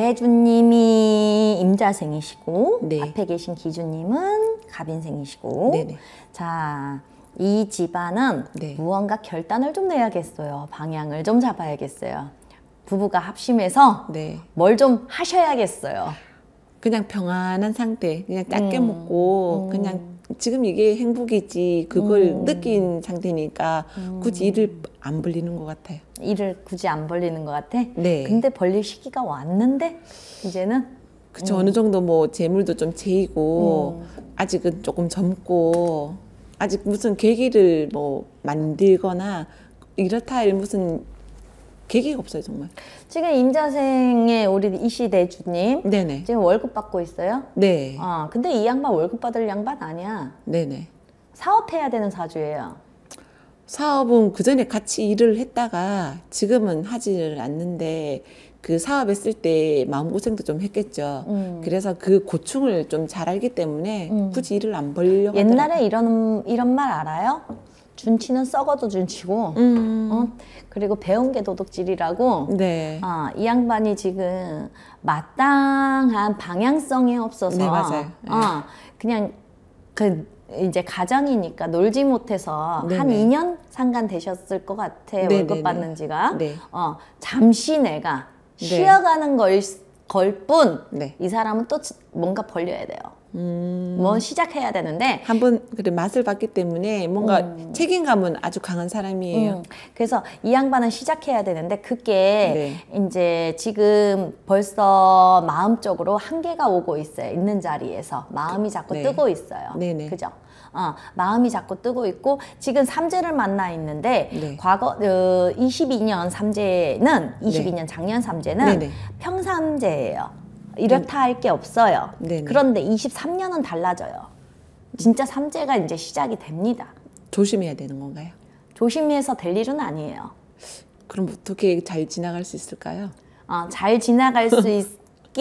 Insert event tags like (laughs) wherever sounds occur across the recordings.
대주님이 임자생이시고 네. 앞에 계신 기주님은 갑인생이시고 네네. 자, 이 집안은 네. 무언가 결단을 좀 내야겠어요. 방향을 좀 잡아야겠어요. 부부가 합심해서 네. 뭘좀 하셔야겠어요. 그냥 평안한 상태, 그냥 작게 음. 먹고 그냥 지금 이게 행복이지 그걸 음. 느낀 상태니까 굳이 일을 안 벌리는 것 같아요. 일을 굳이 안 벌리는 것 같아. 네. 근데 벌릴 시기가 왔는데 이제는 그쵸 어느 정도 뭐 재물도 좀 제이고 음. 아직은 조금 젊고 아직 무슨 계기를 뭐 만들거나 이렇다 할 무슨 계기가 없어요 정말. 지금 임자생의 우리 이시대 주님 네네. 지금 월급 받고 있어요. 네. 아 근데 이 양반 월급 받을 양반 아니야. 네네. 사업해야 되는 사주예요. 사업은 그 전에 같이 일을 했다가 지금은 하지를 않는데 그 사업했을 때 마음고생도 좀 했겠죠. 음. 그래서 그 고충을 좀 잘 알기 때문에 음. 굳이 일을 안 벌려고 하더라고요. 옛날에 이런 이런 말 알아요? 준치는 썩어도 준치고, 음. 어? 그리고 배운 게 도둑질이라고. 네. 아, 이 양반이 지금 마땅한 방향성이 없어서 네, 맞아요. 네. 어, 그냥 그 이제 가정이니까 놀지 못해서 네, 한 네. 2년 상간 되셨을 것 같아 네, 월급 네, 받는 네. 지가 네. 어, 잠시 내가 네. 쉬어가는 걸 걸뿐 네. 이 사람은 또 뭔가 벌려야 돼요. 음. 뭐 시작해야 되는데 한번 그래 맛을 봤기 때문에 뭔가 책임감은 아주 강한 사람이에요. 음, 그래서 이 양반은 시작해야 되는데 그게 이제 지금 벌써 마음적으로 한계가 오고 있어요. 있는 자리에서 마음이 자꾸 네. 뜨고 있어요. 네네. 그죠? 어, 마음이 자꾸 뜨고 있고 지금 삼재를 만나 있는데 네. 과거 어, 22년 삼재는 22년 작년 삼재는. 평삼재예요. 이렇다 할게 없어요. 네네. 그런데 23년은 달라져요. 진짜 삼재가 이제 시작이 됩니다. 조심해야 되는 건가요? 조심해서 될 일은 아니에요. 그럼 어떻게 잘 지나갈 수 있을까요? 어, 잘 지나갈 수 (laughs)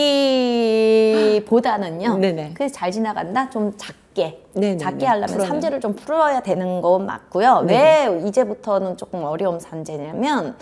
있기보다는요. 네네. 그래서 잘 지나간다? 좀 작 게. 네네네. 작게 하려면 풀어요. 삼재를 좀 풀어야 되는 건 맞고요. 왜 이제부터는 조금 어려운 삼재냐면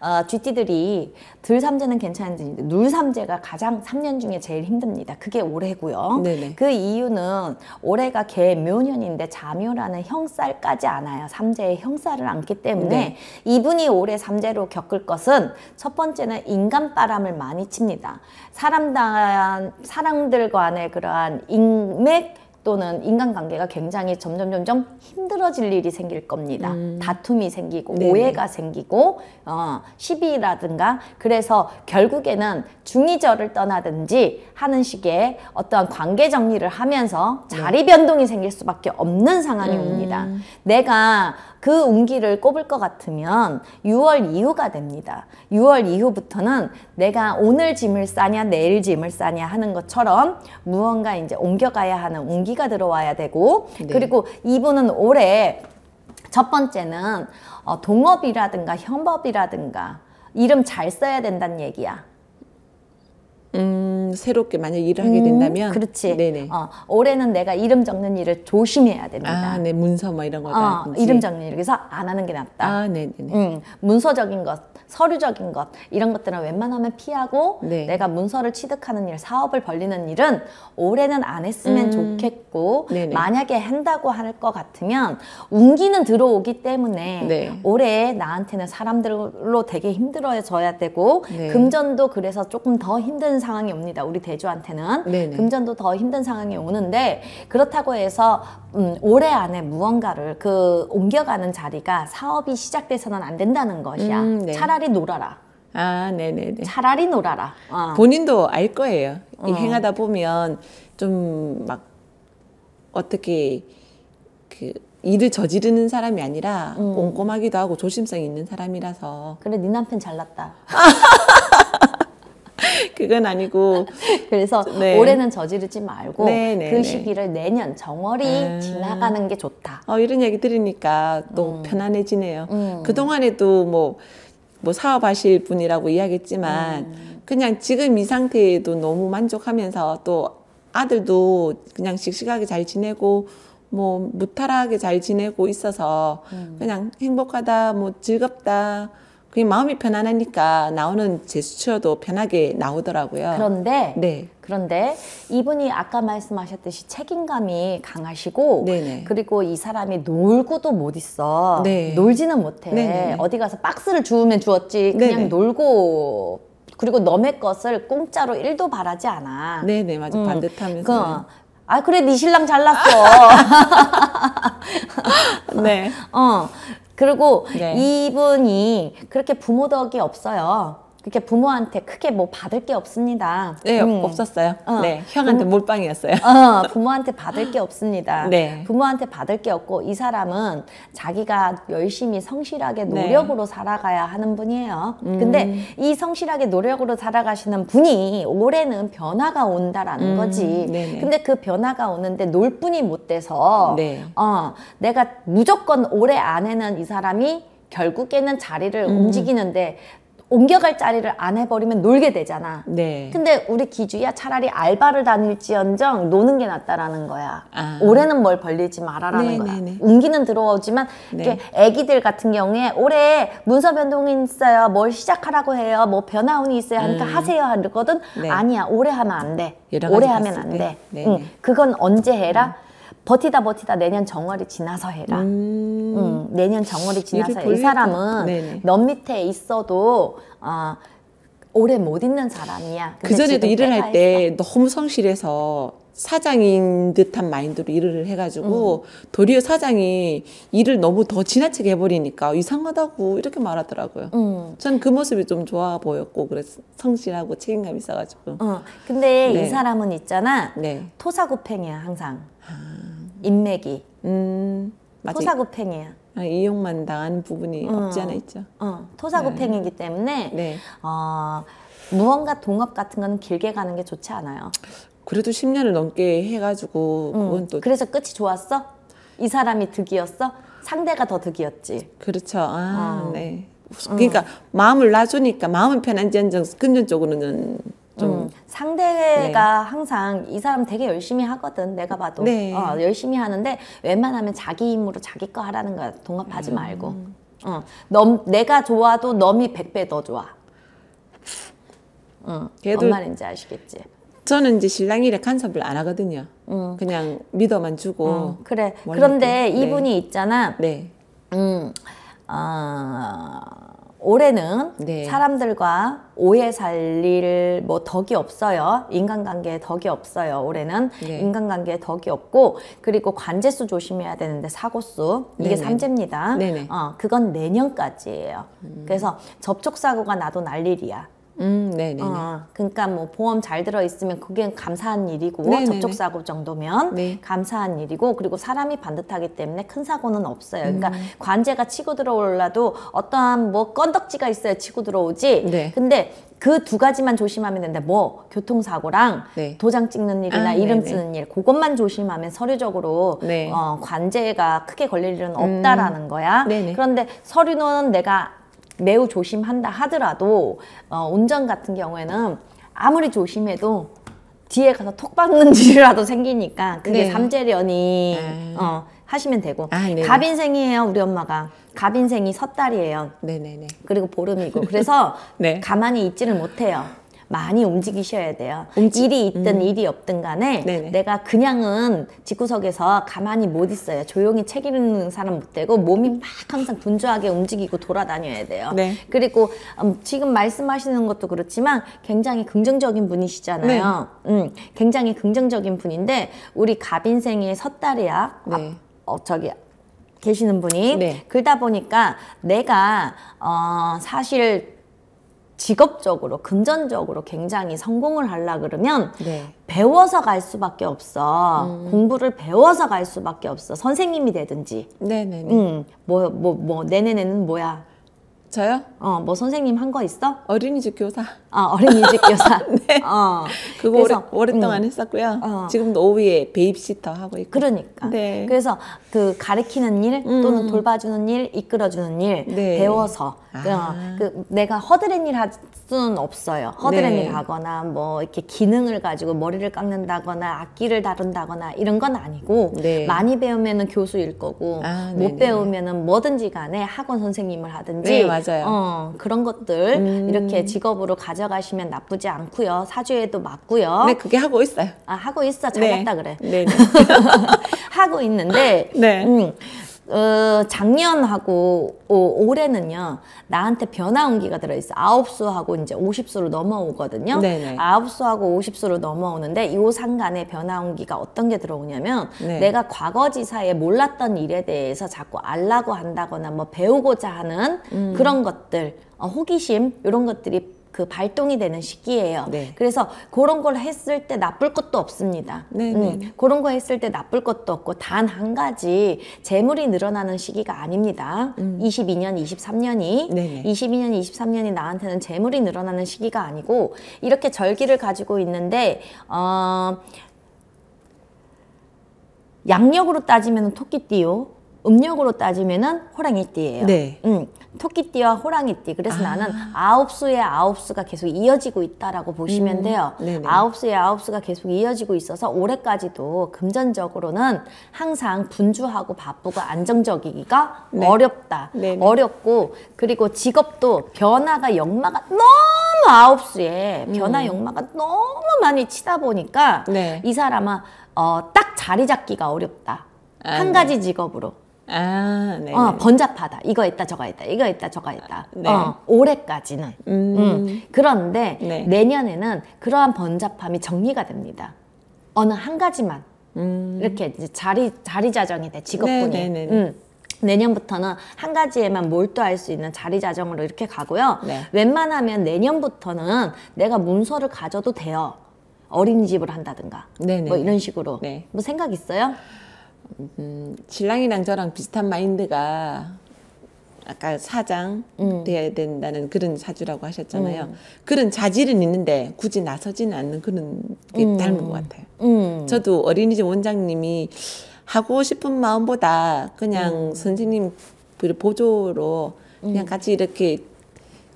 어, 쥐띠들이 들 삼재는 괜찮은데 눌 삼재가 가장 3년 중에 제일 힘듭니다. 그게 올해고요. 네네. 그 이유는 올해가 개 묘년인데 자묘라는 형살까지 않아요. 삼재의 형살을 안기 때문에 네. 이분이 올해 삼재로 겪을 것은 첫 번째는 인간 바람을 많이 칩니다. 사람단 사람들 간의 그러한 인맥 또는 인간관계가 굉장히 점점 점점 힘들어질 일이 생길 겁니다. 다툼이 생기고 음. 네네. 오해가 생기고 어, 시비라든가 그래서 결국에는 중의절을 떠나든지 하는 식의 어떠한 관계 정리를 하면서 네. 자리 변동이 생길 수밖에 없는 상황이 음. 옵니다. 내가 그 운기를 꼽을 것 같으면 6월 이후가 됩니다. 6월 이후부터는 내가 오늘 짐을 싸냐 내일 짐을 싸냐 하는 것처럼 무언가 이제 옮겨가야 하는 운기가 들어와야 되고 네. 그리고 이분은 올해 첫 번째는 어, 동업이라든가 협업이라든가 이름 잘 써야 된다는 얘기야. 음, 새롭게 만약 일을 하게 된다면 음, 그렇지. 네네. 어, 올해는 내가 이름 적는 일을 조심해야 됩니다. 아, 네, 문서 뭐 이런 어, 거라든지. 이름 적는 일. 그래서 안 하는 게 낫다. 아, 네, 네, 네. 음, 문서적인 것, 서류적인 것 이런 것들은 웬만하면 피하고 네. 내가 문서를 취득하는 일, 사업을 벌리는 일은 올해는 안 했으면 좋겠고 음. 네네. 만약에 한다고 할 것 같으면 운기는 들어오기 때문에 네. 올해 나한테는 사람들로 되게 힘들어져야 되고 네. 금전도 그래서 조금 더 힘든 상황이 옵니다. 우리 대주한테는 네네. 금전도 더 힘든 상황이 오는데 그렇다고 해서 음, 올해 안에 무언가를 그 옮겨가는 자리가 사업이 시작돼서는 안 된다는 것이야. 음, 네. 차라리 놀아라. 아, 네, 네, 네. 차라리 놀아라. 어. 본인도 알 거예요. 이 행하다 보면 좀 막 어떻게 그 일을 저지르는 사람이 아니라 음. 꼼꼼하기도 하고 조심성이 있는 사람이라서 그래 네 남편 잘났다. (laughs) 그건 아니고 (laughs) 그래서 네. 올해는 저지르지 말고 네, 네, 그 네. 시기를 내년 정월이 아. 지나가는 게 좋다. 어, 이런 얘기 들으니까 또 편안해지네요. 그동안에도 뭐, 뭐 사업하실 분이라고 이야기했지만 그냥 지금 이 상태에도 너무 만족하면서 또 아들도 그냥 씩씩하게 잘 지내고 뭐 무탈하게 잘 지내고 있어서 그냥 행복하다, 뭐 즐겁다, 그게 마음이 편안하니까 나오는 제스처도 편하게 나오더라고요. 그런데 네. 그런데 이분이 아까 말씀하셨듯이 책임감이 강하시고 네네. 그리고 이 사람이 놀고도 못 있어. 네. 놀지는 못해. 네네네. 어디 가서 박스를 주우면 주었지. 그냥 네네. 놀고 그리고 너의 것을 공짜로 일도 바라지 않아. 네네 맞아 음. 반듯하면서. 그, 아 그래 네 신랑 잘났어. (laughs) 네. (laughs) 어. 그리고 네. 이분이 그렇게 부모 덕이 없어요. 그렇게 부모한테 크게 뭐 받을 게 없습니다. 네 음. 없었어요. 어. 네 형한테 몰빵이었어요. 어, 부모한테 받을 게 없습니다. (laughs) 네. 부모한테 받을 게 없고 이 사람은 자기가 열심히 성실하게 네. 음. 노력으로 살아가야 하는 분이에요. 근데 이 성실하게 노력으로 살아가시는 분이 올해는 변화가 온다라는 거지. 음. 네네. 근데 그 변화가 오는데 놀 뿐이 못 돼서 네. 어, 내가 무조건 올해 안에는 이 사람이 결국에는 자리를 음. 움직이는데 옮겨갈 자리를 안 해버리면 놀게 되잖아. 네. 근데 우리 기주야 차라리 알바를 다닐지언정 노는 게 낫다라는 거야. 아. 올해는 뭘 벌리지 말아라는 네, 거야. 네, 네. 운기는 들어오지만 네. 이렇게 아기들 같은 경우에 올해 문서 변동이 있어요. 뭘 시작하라고 해요. 뭐 변화운이 있어요. 하니까 하세요 하거든. 음. 네. 아니야. 올해 하면 안 돼. 올해 하면 안 때. 돼. 네, 응. 네. 그건 언제 해라? 버티다 버티다 내년 정월이 지나서 해라. 음. 음, 내년 정월이 지나서 이 사람은 네네. 넌 밑에 있어도 어, 오래 못 있는 사람이야. 그 전에도 일을 할 때 너무 성실해서 사장인 듯한 마인드로 일을 해가지고 음. 도리어 사장이 일을 너무 더 지나치게 해버리니까 이상하다고 이렇게 말하더라고요. 음. 전그 모습이 좀 좋아 보였고 그래서 성실하고 책임감 있어가지고 어, 근데 네. 이 사람은 있잖아. 네. 토사구팽이야 항상. 인맥이 음 토사구팽이야. 아, 이용만 당하는 부분이 음. 없지 않아 있죠. 어, 토사구팽이기 때문에 네. 어, 무언가 동업 같은 거는 길게 가는 게 좋지 않아요. 그래도 10년을 넘게 해가지고 음, 그건 또 그래서 끝이 좋았어? 이 사람이 득이었어? 상대가 더 득이었지. 그렇죠. 아, 어. 네. 그러니까 마음을 놔주니까 마음은 편한지언정 근전적으로는 좀 음, 상대가 항상 이 사람 되게 열심히 하거든 내가 봐도 네. 어, 열심히 하는데 웬만하면 자기 힘으로 자기 거 하라는 거야 음. 동업하지 말고 어, 넘, 내가 좋아도 넘이 100배 더 좋아 응, 뭔 말인지 아시겠지 저는 이제 신랑 일에 간섭을 안 하거든요. 그냥 믿어만 주고. 음, 그래 그런데 네. 이분이 있잖아 네. 음, 어, 올해는 네. 사람들과 오해 살릴 뭐 덕이 없어요. 인간관계에 덕이 없어요. 올해는 네. 인간관계에 덕이 없고 그리고 관제수 조심해야 되는데 사고수 이게 네네. 삼재입니다. 네네. 어, 그건 내년까지예요. 그래서 접촉 사고가 나도 난일이야. 음, 네네네. 어, 그러니까 뭐 보험 잘 들어 있으면 그게 감사한 일이고 네네네. 접촉 사고 정도면 네. 감사한 일이고 그리고 사람이 반듯하기 때문에 큰 사고는 없어요. 그러니까 음. 관제가 치고 들어올라도 어떠한 뭐 건덕지가 있어야 치고 들어오지. 네. 근데 그두 가지만 조심하면 되는데 뭐 교통사고랑 네. 도장 찍는 일이나 아, 이름 네네. 쓰는 일 그것만 조심하면 서류적으로 네. 음. 어, 관제가 크게 걸릴 일은 없다라는 거야. 네네. 그런데 서류는 내가 매우 조심한다 하더라도 어, 운전 같은 경우에는 아무리 조심해도 뒤에 가서 톡 박는 (laughs) 일이라도 생기니까 그게 네. 삼재련이 아. 어, 하시면 되고 아, 네네. 갑인생이에요 우리 엄마가 갑인생이 섣달이에요 네네네. 그리고 보름이고 그래서 (laughs) 네. 가만히 있지를 못해요. 많이 움직이셔야 돼요. 움직- 일이 있든 일이 없든 간에 음. 네네. 내가 그냥은 집구석에서 가만히 못 있어요. 조용히 책 읽는 사람 못 되고 몸이 막 항상 분주하게 움직이고 돌아다녀야 돼요. 네. 그리고 음, 지금 말씀하시는 것도 그렇지만 굉장히 긍정적인 분이시잖아요. 네. 음, 굉장히 긍정적인 분인데 우리 갑인생의 섣달이야. 네. 어, 저기 계시는 분이 네. 그러다 보니까 내가 어, 사실 직업적으로 금전적으로 굉장히 성공을 하려 그러면 네. 배워서 갈 수밖에 없어 공부를 배워서 갈 수밖에 없어 선생님이 되든지 네네네. 음뭐 뭐 뭐 내내내는 뭐야 저요? 어뭐 선생님 한 거 있어 어린이집 교사. 아, 어린이집 (laughs) 교사. 네. 어. 그거 그래서, 오래, 오랫동안 음. 했었고요. 어. 지금도 오후에 베이비시터 하고 있고. 그러니까. 네. 그래서 그 가르치는 일 또는 돌봐주는 일, 이끌어주는 일 네. 배워서 아. 어, 그 내가 허드렛 일 할 수는 없어요. 허드렛 네. 일 하거나 뭐 이렇게 기능을 가지고 머리를 깎는다거나 악기를 다룬다거나 이런 건 아니고 네. 많이 배우면은 교수일 거고 아, 못 네네. 배우면은 뭐든지 간에 학원 선생님을 하든지 네, 맞아요. 어, 그런 것들 음. 이렇게 직업으로 가져 가시면 나쁘지 않고요. 사주에도 맞고요. 네, 그게 하고 있어요. 아 하고 있어 네. 잘했다 그래. 네. 네. (laughs) 하고 있는데 네. 음, 어, 작년하고 오, 올해는요 나한테 변화 온기가 들어있어 아홉 수하고 이제 오십 수로 넘어오거든요 네네. 아홉 수하고 오십 수로 넘어오는데 이 상간에 변화 온기가 어떤 게 들어오냐면 네. 내가 과거지사에 몰랐던 일에 대해서 자꾸 알라고 한다거나 뭐 배우고자 하는 음. 그런 것들 어, 호기심 이런 것들이 그 발동이 되는 시기예요. 네. 그래서 그런 걸 했을 때 나쁠 것도 없습니다. 네, 음, 네. 그런 거 했을 때 나쁠 것도 없고 단 한 가지 재물이 늘어나는 시기가 아닙니다. 22년, 23년이 음. 네네. 22년, 23년이 나한테는 재물이 늘어나는 시기가 아니고 이렇게 절기를 가지고 있는데 어 양력으로 따지면 토끼띠요. 음력으로 따지면은 호랑이띠예요. 네. 음, 토끼띠와 호랑이띠. 그래서 아. 나는 아홉 수의 아홉 수가 계속 이어지고 있다라고 보시면 음, 돼요. 네네. 아홉 수의 아홉 수가 계속 이어지고 있어서 올해까지도 금전적으로는 항상 분주하고 바쁘고 안정적이기가 네. 어렵다. 네네. 어렵고 그리고 직업도 변화가 역마가 너무 아홉 수에 변화 역마가 너무 많이 치다 보니까 음. 네. 이 사람은 어, 딱 자리 잡기가 어렵다. 아, 한 네. 가지 직업으로. 아, 네. 어, 번잡하다. 이거 있다, 저거 있다, 이거 있다, 저거 있다. 네. 어, 올해까지는. 음. 음. 그런데 네. 내년에는 그러한 번잡함이 정리가 됩니다. 어느 한 가지만 음. 이렇게 이제 자리 자리 자정이 돼 직업군이. 네, 네, 네. 음. 내년부터는 한 가지에만 몰두할 수 있는 자리 자정으로 이렇게 가고요. 네. 웬만하면 내년부터는 내가 문서를 가져도 돼요. 어린이집을 한다든가. 네, 네, 뭐 네. 이런 식으로. 네. 뭐 생각 있어요? 음, 신랑이랑 저랑 비슷한 마인드가 아까 사장 음. 돼야 된다는 그런 사주라고 하셨잖아요. 그런 자질은 있는데 굳이 나서지는 않는 그런 게 닮은 것 같아요. 음. 저도 어린이집 원장님이 하고 싶은 마음보다 음. 그냥 선생님 그 보조로 그냥 같이 이렇게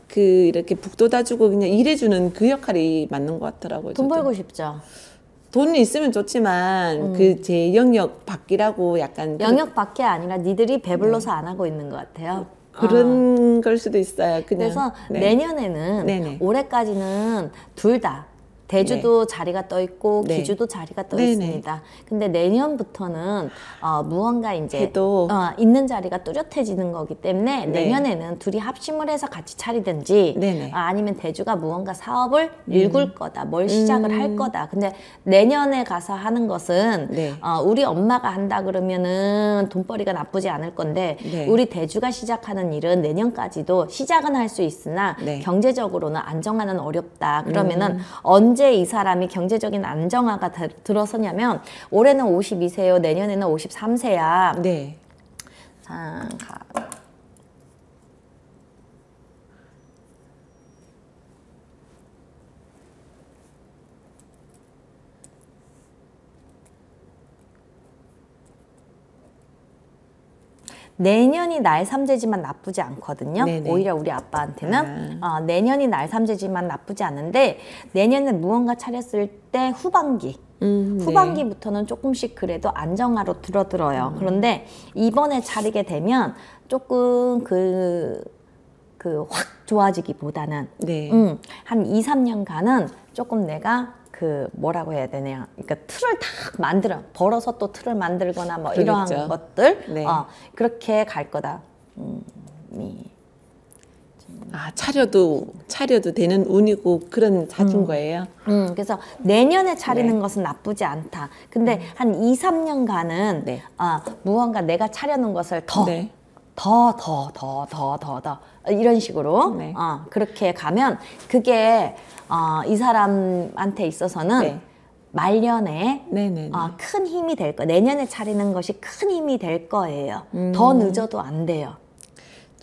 그 이렇게 북돋아주고 그냥 일해주는 그 역할이 맞는 것 같더라고요. 돈. 벌고 싶죠. 돈이 있으면 좋지만 그제 영역 밖이라고 약간 그- 영역 밖에 아니라 니들이 배불러서 안 하고 있는 것 같아요. 그런 걸 수도 있어요. 그냥 그래서 네. 내년에는 네네. 올해까지는 둘 다 대주도 자리가 떠 있고 네. 기주도 자리가 떠 네네. 있습니다. 근데 내년부터는 어, 무언가 이제. 어, 있는 자리가 뚜렷해지는 거기 때문에 네. 내년에는 둘이 합심을 해서 같이 차리든지 네네. 아, 아니면 대주가 무언가 사업을 일굴 거다, 뭘 시작을 할 거다. 근데 내년에 가서 하는 것은 네. 어, 우리 엄마가 한다 그러면은 돈벌이가 나쁘지 않을 건데 네. 우리 대주가 시작하는 일은 내년까지도 시작은 할 수 있으나 네. 경제적으로는 안정화는 어렵다. 그러면은 언제 이 사람이 경제적인 안정화가 들- 들어서냐면 올해는 52세요, 내년에는 53세야. 네. 자, 가. 내년이 날 삼재지만 나쁘지 않거든요. 네네. 오히려 우리 아빠한테는 어, 내년이 날 삼재지만 나쁘지 않은데 내년에 무언가 차렸을 때 후반기 음, 네. 후반기부터는 조금씩 그래도 안정화로 들어들어요. 그런데 이번에 차리게 되면 조금 그, 그 확 좋아지기보다는 네. 음, 한 2, 3년간은 조금 내가 그 뭐라고 해야 되냐. 그러니까 틀을 딱 만들어 벌어서 또 틀을 만들거나 뭐 이러한 그러겠죠. 것들 네. 어, 그렇게 갈 거다. 음, 미. 아 차려도 차려도 되는 운이고 그런 사준 거예요. 음, 그래서 내년에 차리는 네. 것은 나쁘지 않다. 근데 한 2, 3년간은 네. 아, 무언가 내가 차려놓은 것을 더, 네. 더, 더, 더, 더, 더, 더 이런 식으로 네. 어, 그렇게 가면 그게 어, 이 사람한테 있어서는 네. 말년에 네네. 어, 큰 힘이 될 거. 내년에 차리는 것이 큰 힘이 될 거예요. 음. 더 늦어도 안 돼요.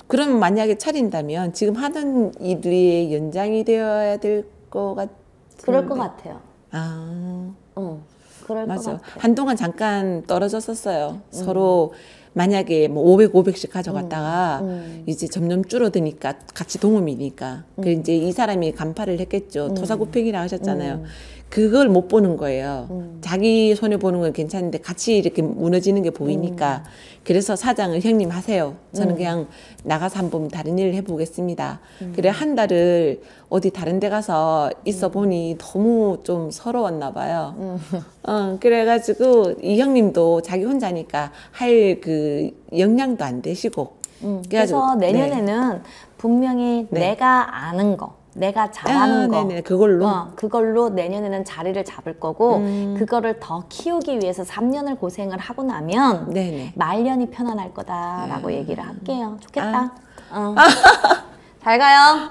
그러면 만약에 차린다면 지금 하던 일이 연장이 되어야 될 것 같은. 그럴 것 같아요. 아, 어, 그럴 것 맞아. 같아요. 한동안 잠깐 떨어졌었어요. 서로 만약에 뭐 500, 500씩 가져갔다가 음. 이제 점점 줄어드니까 같이 동음이니까. 그 이제 이 사람이 간파를 했겠죠. 음. 토사구팽이라 하셨잖아요. 그걸 못 보는 거예요. 음. 자기 손해 보는 건 괜찮은데 같이 이렇게 무너지는 게 보이니까. 음. 그래서 사장을 형님 하세요. 저는 그냥 나가서 한번 다른 일을 해보겠습니다. 음. 그래 한 달을 어디 다른 데 가서 있어 보니 너무 좀 서러웠나 봐요. 음. (laughs) 어, 그래가지고 이 형님도 자기 혼자니까 할 그 역량도 안 되시고. 음, 그래서 내년에는 분명히 네. 내가 아는 거, 내가 잘하는 아, 거, 네네, 그걸로? 어, 그걸로 내년에는 자리를 잡을 거고 음. 그거를 더 키우기 위해서 3년을 고생을 하고 나면 네네. 말년이 편안할 거다라고 얘기를 할게요. 좋겠다. 아. (laughs) 어. 잘 가요.